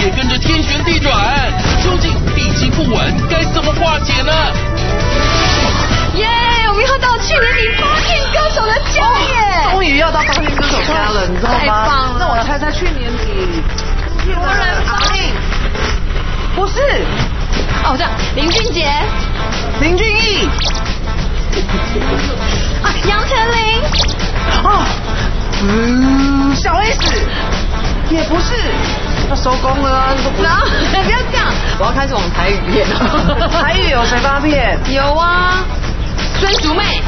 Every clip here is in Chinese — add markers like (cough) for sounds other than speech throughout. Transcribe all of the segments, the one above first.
也跟着天旋地转，究竟地基不稳该怎么化解呢？耶！我们要到去年底发片歌手的家耶！终于要到发片歌手家了，你知道吗？太棒了那我猜猜去年底，国人发应不是哦，这样林俊杰林俊逸啊，杨丞琳哦，嗯，小 S 也不是，要收工了啊，然后不要这样，我要开始往台语变了。(laughs) 台语有谁发片？有啊，孙淑妹。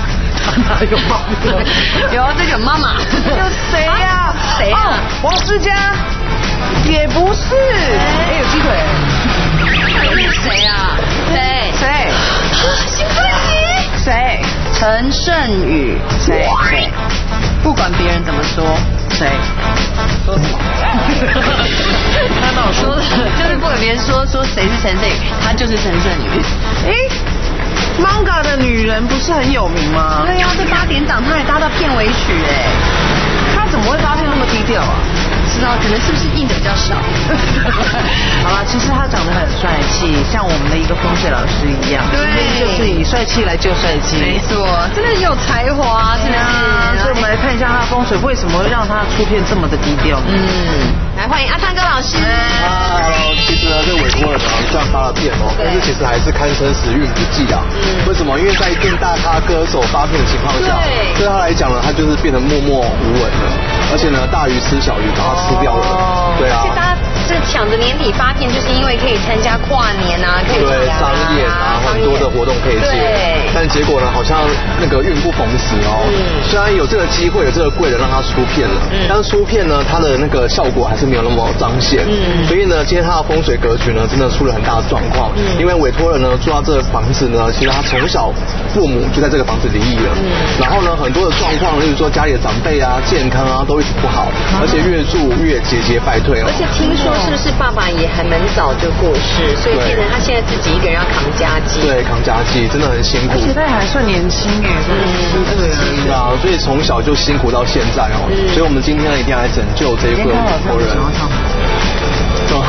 哪有发片？有啊，这个妈妈。有谁呀？谁啊哦王思佳也不是，哎，有鸡腿。是谁啊？谁？谁？新专辑。谁？陈胜宇。谁？谁？不管别人怎么说，谁？说什么？他跟我说的，就是不管别人说说谁是陈胜宇，他就是陈胜宇。哎，Manga 的女人不是很有名吗？对呀，这八点档他还搭到片尾曲哎，他怎么会发片那么低调啊？不知道可能是不是印的比较少。(laughs) 好了，其实他长得很帅气，像我们的一个风水老师一样，对就是以帅气来救帅气。没错，真的很有才华，是不啊，所以我们？来看一下他的风水为什么会让他出片这么的低调？嗯，来欢迎阿汤哥老师。啊，Hello，其实呢，这委托人呢虽然发了片哦，但是其实还是堪称时运不济啊。嗯为什么？因为在一定大咖歌手发片的情况下，对对他来讲呢，他就是变得默默无闻了，而且呢，大鱼吃小鱼，把它吃掉了。哦对啊是抢着年底发片，就是因为可以参加跨年啊，可以对商业啊，很多的活动可以接对，但结果呢，好像那个运不逢时哦。嗯。虽然有这个机会，有这个贵人让他出片了，嗯。但是出片呢，他的那个效果还是没有那么彰显。嗯。所以呢，今天他的风水格局呢，真的出了很大的状况。嗯。因为委托人呢住到这个房子呢，其实他从小父母就在这个房子离异了，嗯。然后呢，很多的状况，例如说家里的长辈啊、健康啊，都一直不好，而且越住越节节败退哦。而且听说是不是爸爸也还蛮早就过世，所以变成他现在自己一个人要扛家计。对，扛家计真的很辛苦。而且他还算年轻耶，嗯对啊，所以从小就辛苦到现在哦，嗯所以我们今天呢一定要来拯救这一个委托人。哦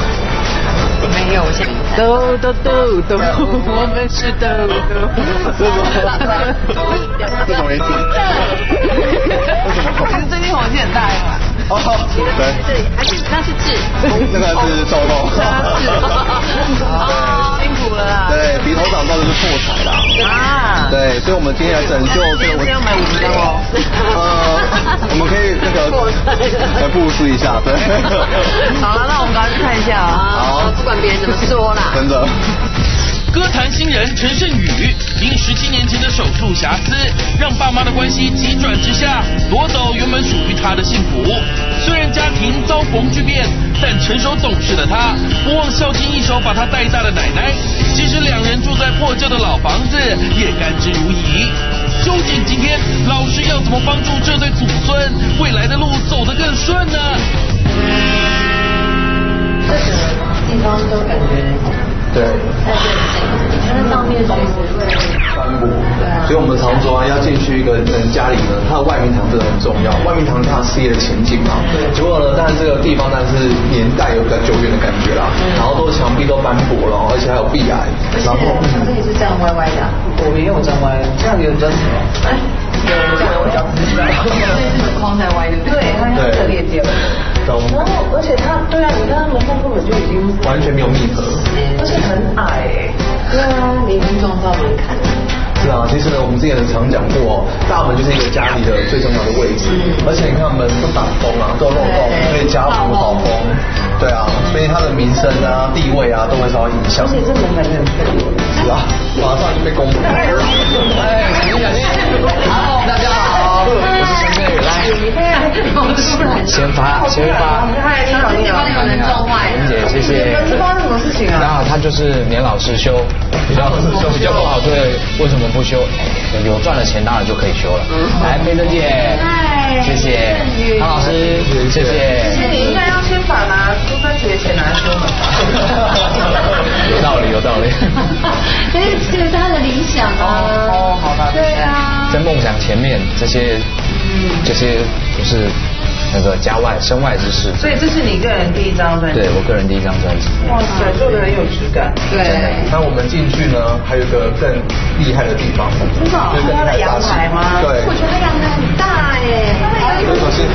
没有，我现在豆豆豆豆，(laughs) (laughs) (laughs) 我们是豆豆。这种没听。其实最近火气很大呀。哦，对，还是那是痣，那个是痘痘。哦辛苦了啦。对，鼻头长痘就是破财啦。啊。对，所以我们今天来拯救这个这样买五十张哦。呃，我们可以那个来布施一下，对。好了，那我们赶快去看一下啊。好，不管别人怎么说啦。真的。歌坛新人陈胜宇因十七年前的手术瑕疵，让爸妈的关系急转直下，夺走原本属于他的幸福。虽然家庭遭逢巨变，但成熟懂事的他不忘孝敬一手把他带大的奶奶。即使两人住在破旧的老房子，也甘之如饴。究竟今天老师要怎么帮助这对祖孙，未来的路走得更顺呢？这个地方都感觉对。在这里，它的上面随时会斑驳，所以我们常说啊，要进去一个人家里呢，它的外面堂真的很重要。外面堂是他事业的前景嘛。结果呢，但是这个地方但是年代有比较久远的感觉啦，然后都墙壁都斑驳了，而且还有壁癌，然后这里是这样歪歪的。我没有这样歪，这样有真什么？哎，有这样我脚趾甲，所然后，而且它，对啊，你看它门缝根本就已经，完全没有密合。而且很矮哎。对啊，你已经撞到门槛了。是啊，其实呢，我们之前常讲过哦，大门就是一个家里的最重要的位置，而且你看门不挡风啊，都有漏洞，所以家福好风。对啊，所以它的名声啊、地位啊都会受到影响。而且这门感觉很脆啊，马上就被公布。哎，小心小心。好，大家好，我是陈飞宇，来。先发，先发。嗨，你好，你好。有人撞坏。林姐，谢谢。是发生什么事情啊？那他就是年老失修，比较比较不好，对，为什么不修？有赚了钱当然就可以修了。来，飞珍姐。嗨。谢谢。唐老师，谢谢。你应该要先把拿出分节钱拿来修门有道理，有道理。(laughs) 这是他的理想啊。哦，好的。对啊。在梦想前面，这些，嗯这些不是那个家外身外之事。所以这是你个人第一张专辑。对我个人第一张专辑。哇塞，做的很有质感。对。那我们进去呢，还有一个更厉害的地方。真的？是他的阳台吗？对。我觉得阳台很大耶。首先是。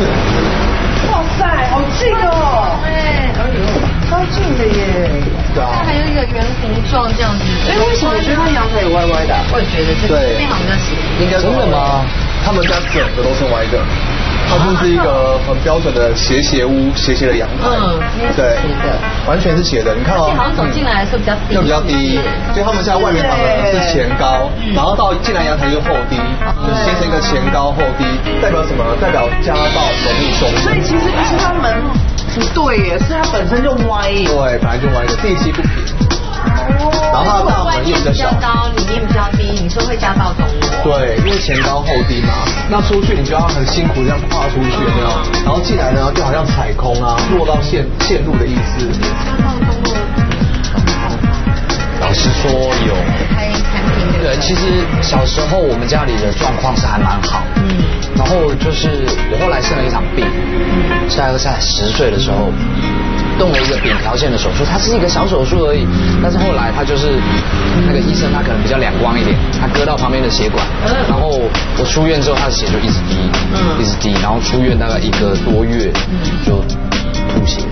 哇塞，好近哦。对。超近的耶。对啊。它还有一个圆弧状这样子。哎，为什么我觉得它阳台有歪歪的？我也觉得这对非常的喜应该真的吗？他们家整个都是歪的，它就是一个很标准的斜斜屋、斜斜的阳台。嗯，对完全是斜的。你看哦，好像走进来的时候比较低，就比较低，所以他们现在外面躺的是前高，然后到进来阳台就后低，就形成一个前高后低，代表什么？代表家暴容易松。所以其实不是他们不对耶，是它本身就歪耶。对，本来就歪的，地基不平。然后它的大门又比较小。高，里面比较低，你说会家暴中落。对，因为前高后低嘛，那出去你就要很辛苦这样跨出去，有没有？然后进来呢，就好像踩空啊，落到线线路的意思。老实说有。开餐厅的。对，其实小时候我们家里的状况是还蛮好。嗯。然后就是我后来生了一场病，嗯，大概在十岁的时候。动了一个扁条线的手术，它是一个小手术而已，但是后来他就是那个医生，他可能比较两光一点，他割到旁边的血管，然后我出院之后，他的血就一直滴，一直滴，然后出院大概一个多月就吐血，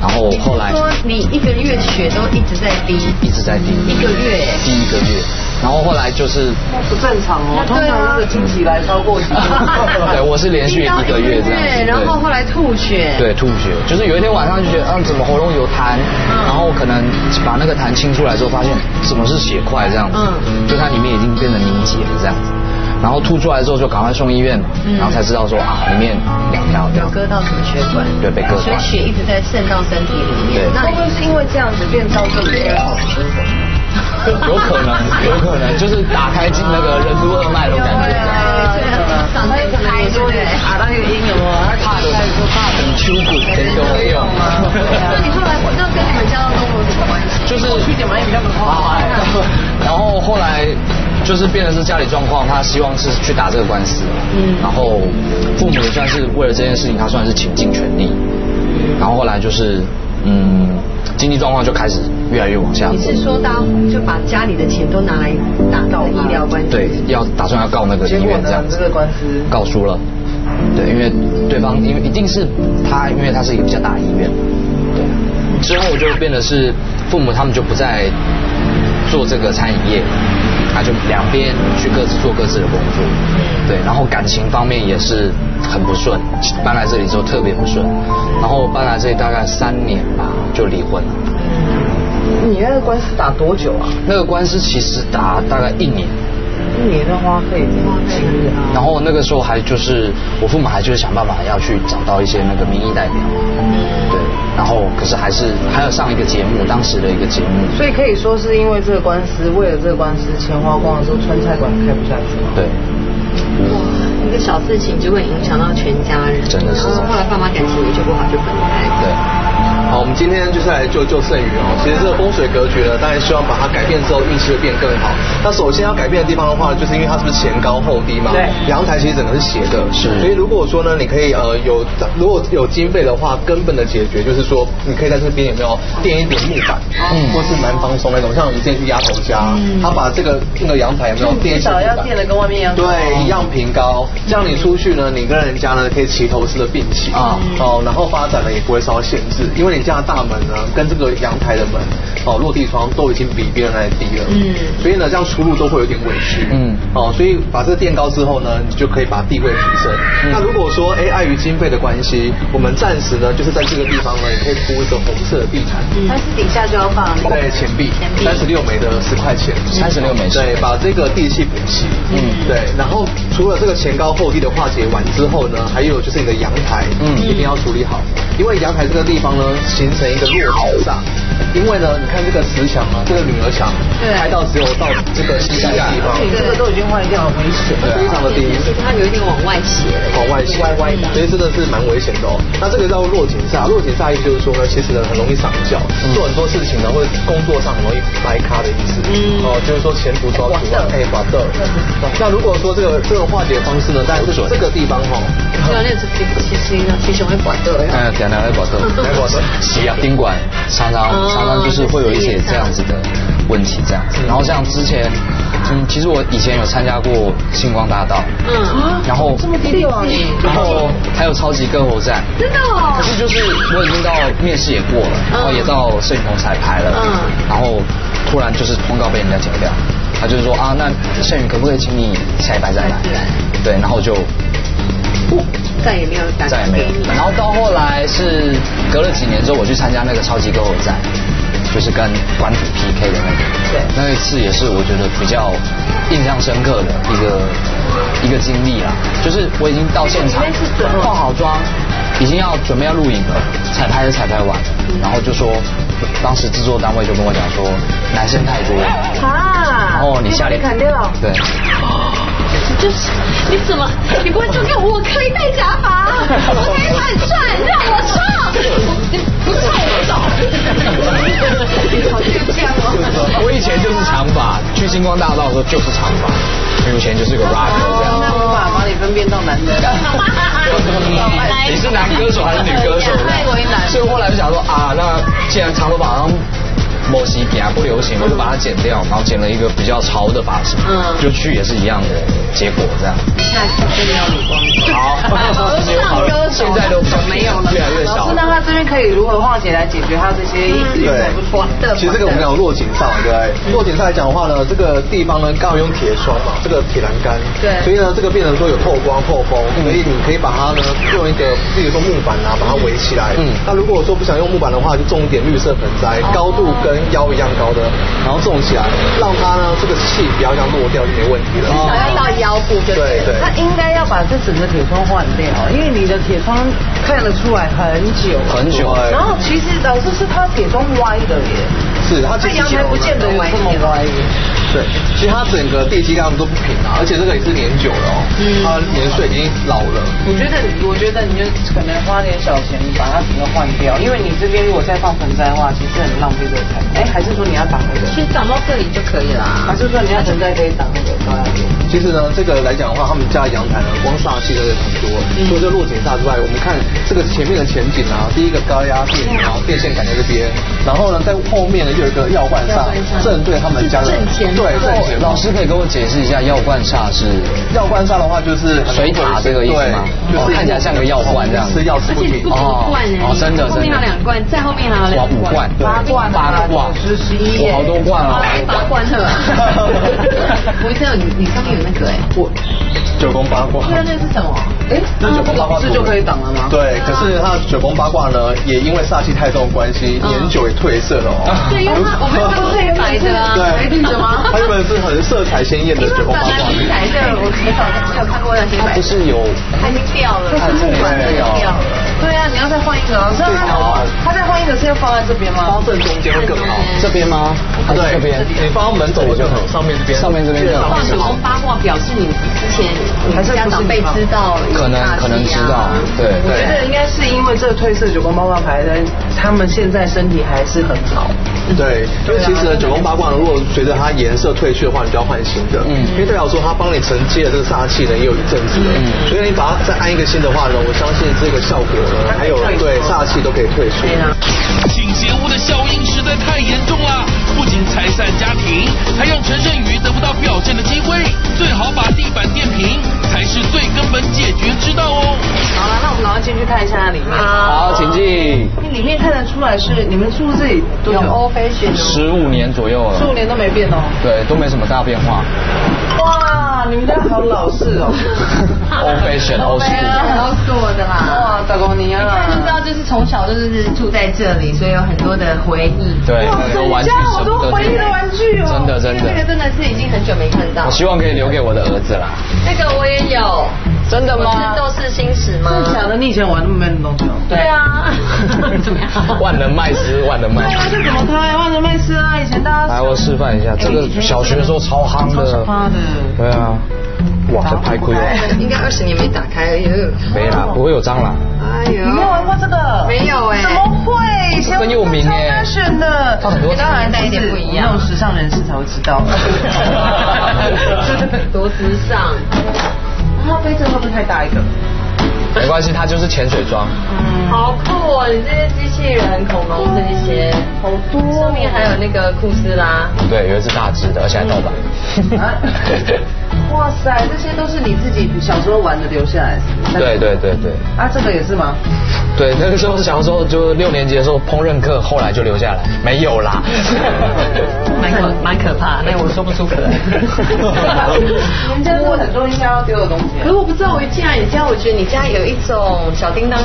然后后来说你一个月血都一直在滴，一直在滴，一个月，滴一个月，然后后来就是不正常哦，通常那个经期来超过几 (laughs) 对，我是连续一个月这样子，然后后来吐血，对，吐血，就是有一天晚上就觉得，啊，怎么喉咙有痰，然后可能把那个痰清出来之后，发现怎么是血块这样子，嗯，就它里面已经变成凝结了这样子，然后吐出来之后就赶快送医院嘛，然后才知道说啊，里面两条有割到什么血管，对，被割断，所以血一直在渗到身体里面，对，那会不会是因为这样子变到这里面好生活？(laughs) 有可能，有可能就是打开进那个任督二脉那种感觉。对啊，嗓子也开，对不对？打到那个音有没有？他怕的，说怕的。秋骨谁都有？那你后来那跟你们家的动物有什么关系？就是去点嘛也比较好。然后后来就是变成是家里状况，他希望是去打这个官司。嗯。然后父母也算是为了这件事情，他算是倾尽全力。然后后来就是嗯。经济状况就开始越来越往下。你是说，大家就把家里的钱都拿来打到医疗官司？对，要打算要告那个医院这样子。这个官司告输了。对，因为对方因为一定是他，因为他是一个比较大的医院。对。之后就变得是父母他们就不再做这个餐饮业，他就两边去各自做各自的工作。对，然后感情方面也是很不顺，搬来这里之后特别不顺，然后搬来这里大概三年吧就离婚了。你那个官司打多久啊？那个官司其实打大概一年。一年的花费，花费。然后那个时候还就是我父母还就是想办法要去找到一些那个民意代表。嗯。对，然后可是还是还要上一个节目，当时的一个节目。所以可以说是因为这个官司，为了这个官司钱花光的时候，川菜馆开不下去了。对。哇，一个小事情就会影响到全家人。真的是。然后后来爸妈感情也就不好，就分开。对。好，我们今天就是来救救剩余哦。其实这个风水格局呢，当然希望把它改变之后运气会变更好。那首先要改变的地方的话，就是因为它是不是前高后低嘛？对。阳台其实整个是斜的。是。所以如果说呢，你可以呃有如果有经费的话，根本的解决就是说，你可以在这边有没有垫一点木板，嗯，或是蛮方松那种，像我们之前去丫头家，他把这个那个阳台有没有垫一至少要垫的跟外面一样。对，一样平高，这样你出去呢，你跟人家呢可以齐头式的并起啊，哦，然后发展呢也不会受到限制，因为。你家的大门呢，跟这个阳台的门哦，落地窗都已经比别人来低了，嗯，所以呢，这样出入都会有点委屈，嗯，哦，所以把这个垫高之后呢，你就可以把地位提升。那如果说哎，碍于经费的关系，我们暂时呢，就是在这个地方呢，也可以铺一个红色的地毯，嗯。但是底下就要放对钱币，三十六枚的十块钱，三十六枚，对，把这个地气补齐，嗯，对，然后除了这个前高后低的化解完之后呢，还有就是你的阳台，嗯，一定要处理好，因为阳台这个地方呢，形成一个落井煞。因为呢，你看这个石墙啊，这个女儿墙，开到只有到这个膝盖的地方，这个都已经坏掉，了，危险，非常的低，它有一点往外斜，往外斜，歪歪的，所以真的是蛮危险的哦。那这个叫落井煞，落井煞意思就是说呢，其实呢很容易上脚，做很多事情呢，或者工作上很容易掰咖的意思，嗯，哦，就是说前途遭阻啊，可以滑豆。那如果说这个这个化解方式呢，在这这个地方哈，教练是其实呢，其实会滑豆，哎，点来滑豆，来滑豆，(laughs) 是啊，宾馆常常常。常就是会有一些这样子的问题，这样子。然后像之前，嗯，其实我以前有参加过星光大道，嗯，然后这么低调啊你，然后还有超级歌喉战，真的哦。可是就是我已经到面试也过了，然后也到摄影棚彩排了，嗯，然后突然就是通告被人家剪掉，他就是说啊，那盛宇可不可以请你下一排再来？对，然后就。再也没有，再也没有。然后到后来是隔了几年之后，我去参加那个超级歌手赛，就是跟馆主 PK 的那个。对。那一次也是我觉得比较印象深刻的一个一个经历啦。就是我已经到现场，化好妆，已经要准备要录影了，彩排也彩排完，然后就说，当时制作单位就跟我讲说，男生太多。啊。然后你下脸砍掉。对。就是你怎么你不会说看我可以戴假发，我可以反转，让我唱，不唱我走。好倔强哦！我以前就是长发，去星光大道的时候就是长发，以前就是个 rapper 这样。那无法把你分辨到男的。你是男歌手还是女歌手？太为难。所以后来就想说啊，那既然长头发。莫西皮啊不流行，我就把它剪掉，然后剪了一个比较潮的发型，嗯，就去也是一样的结果这样。那真的要理光。好，唱歌现在都没有了，越来越少。那他这边可以如何化解来解决他这些一直在不错的？其实这个我们讲落井上，对不对？落井上来讲的话呢，这个地方呢刚好用铁窗嘛，这个铁栏杆，对，所以呢这个变成说有透光透风，所以你可以把它呢用一个，比如说木板啊把它围起来。嗯。那如果说不想用木板的话，就种一点绿色盆栽，高度跟腰一样高的，然后种起来，让它呢这个气不要这样落掉就没问题了。至少要到腰部就对对。他应该要把这整个铁窗换掉，因为你的铁窗看得出来很久很久。然后其实老师是他铁窗歪的耶，是他阳台不见得有这么歪。对，其实它整个地基干都不平啊，而且这个也是年久了哦，它年岁已经老了。我觉得，我觉得你就可能花点小钱把它整个换掉，因为你这边如果再放盆栽的话，其实很浪费这个材哎，还是说你要打那个？其实长到这里就可以了。还是说你要盆栽可以打那个高压电？其实呢，这个来讲的话，他们家阳台呢，光煞气的很多。除了这落井煞之外，我们看这个前面的前景啊，第一个高压电，然后电线杆在这边，然后呢，在后面呢又有一个药罐煞，正对他们家的。对，正前，老师可以跟我解释一下药罐煞是？药罐煞的话就是水塔这个意思吗？就是看起来像个药罐这样。吃药吃不停。哦，哦，真的，后面还有两罐，在后面还有两罐。八罐，八罐，十十一，好多罐啊。八罐的。(laughs) (laughs) 你你上面有那个哎。我。九宫八卦。那那是什么？哎，这九宫八卦这就可以挡了吗？对，可是它九宫八卦呢，也因为煞气太重的关系，年久也褪色了哦。对，因为它我们都是黑白的啊。对，绿的吗？它原本是很色彩鲜艳的九宫八卦。黑白的，我很少没有看过那黑白。不是有？它已经掉了，它是木板的掉了。对啊，你要再换一个。所以他他再换一个是要放在这边吗？放正中间会更好。这边吗？对，这边。你放到门走就好，上面这边。上面这边。放九宫八卦表示你之前还是家长被知道，可能可能知道。对。我觉得应该是因为这个褪色九宫八卦牌的，他们现在身体还是很好。对，因为其实呢，九宫八卦呢，如果随着它颜色褪去的话，你就要换新的。嗯。因为代表说它帮你承接了这个煞气呢，也有一阵子了。嗯。所以你把它再安一个新的话呢，我相信这个效果呢，还有对煞气都可以退出。倾斜屋的效应实在太严重了，不仅拆散家庭，还让陈胜宇得不到表现的机会。最好把地板垫平，才是最根本解决之道哦。好了，那我们赶快进去看一下里面。好，出来是你们住这里多久？欧菲选十五年左右了，十五年都没变哦。对，都没什么大变化。哇，你们家好老式哦。Old fashion old school 好做的啦。哇，大公你一看就啊知。道，就是从小就是住在这里，所以有很多的回忆。对，哇塞，那个玩具你家好多回忆的玩具哦。真的真的。这个真的是已经很久没看到我。希望可以留给我的儿子啦。那个我也有。真的吗是斗士星矢吗？真的假的？你以前玩那么 man 的东西哦？对啊。怎么样？万能麦斯，万能麦对啊，这怎么开？万能麦斯啊，以前大家来，我示范一下，这个小学的时候超夯的超的。趴的。对啊，哇，这拍亏了。应该二十年没打开了。没啦，不会有蟑螂。哎呦你没有玩过这个？没有哎怎么会？以前很有名哎超难选的。他很多当然带一点不一样那种时尚人士才会知道。多时尚。它杯子会不会太大一个？没关系，它就是潜水装。嗯好酷哦！你这些机器人、恐龙这一些，好多哦上面还有那个库斯拉。对，有一只大只的，而且还盗版。(laughs) 啊 (laughs) 哇塞，这些都是你自己小时候玩的留下来。对对对对啊，这个也是吗？对，那个时候小时候就六年级的时候烹饪课，后来就留下来，没有啦。(laughs) 蛮可蛮可怕，那我说不出口来。你们家有很多应该要丢的东西。可是我不知道，我一进来你家，我觉得你家有一种小叮当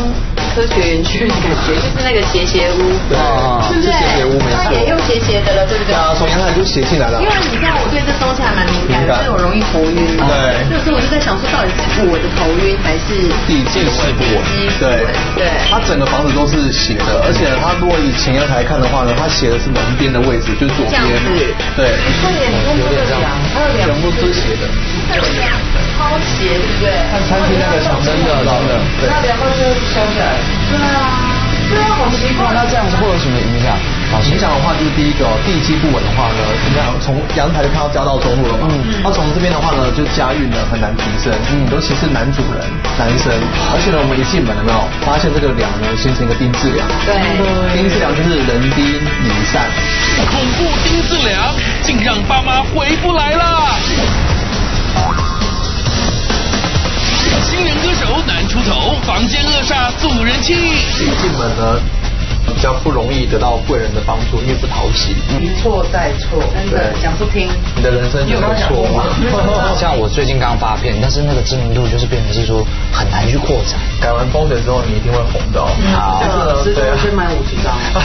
科学园区的感觉，(laughs) 就是那个斜斜屋，啊对不对？是斜斜屋没错它也又斜斜的了，对不对对？啊，从阳台就斜进来了因。为你知道我对这东西还蛮敏感的，所以我容易头晕。对这个时候我就在想说，到底是我的头晕还是地地势不稳，对对它整个房子都是斜的，而且它如果以前阳台看的话呢，它斜的是门边的位置，就是左边这样子，对，快点，你看这个梁，还有梁全部都是斜的。超斜，对不对？看餐厅那个墙真的真的，对。那梁到最后就消下来。对啊，对啊，好奇怪。那这样子会有什么影响？老师影响的话，就是第一个、哦、地基不稳的话呢，你看从阳台就看到交到中路了嘛，嗯那从这边的话呢，就家运呢很难提升，嗯尤其是男主人、男生，而且呢，我们一进门有没有发现这个梁呢形成一个丁字梁？对丁字梁就是人丁礼善，恐怖丁字梁竟让爸妈回不来了。新人歌手难出头，房间恶煞阻人气。一进门呢比较不容易得到贵人的帮助，因为不讨喜，一错再错，真的讲不听。你的人生就会错吗。像我最近刚发片，但是那个知名度就是变成是说很难去扩展。改完风水之后，你一定会红的哦。好这个师对啊傅先买五十张。